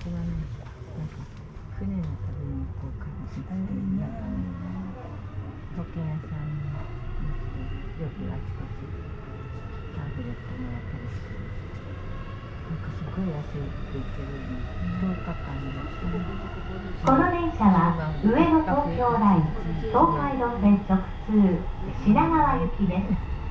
先はなんかなんか船の旅に行こうかなみないな保険屋さんに行ってよくあちこちパンフレットもらったりしてなんかすごい安いって言ってる10日間にこの電車は上野東京ライン東海道線直通品川行きです。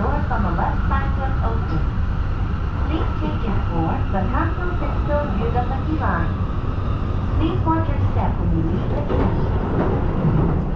doors on the left side will open. Please take it for the you Central Yudamaki line. Please watch your step when you leave the train.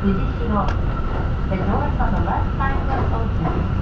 次の、えー、乗車のライフタイムを通じ